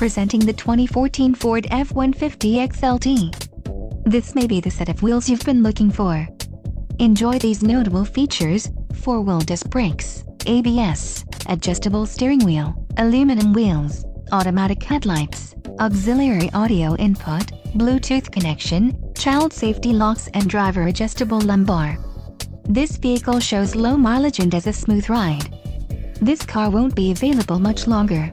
presenting the 2014 Ford F-150 XLT. This may be the set of wheels you've been looking for. Enjoy these notable features, 4-wheel disc brakes, ABS, adjustable steering wheel, aluminum wheels, automatic headlights, auxiliary audio input, Bluetooth connection, child safety locks and driver adjustable lumbar. This vehicle shows low mileage and has a smooth ride. This car won't be available much longer.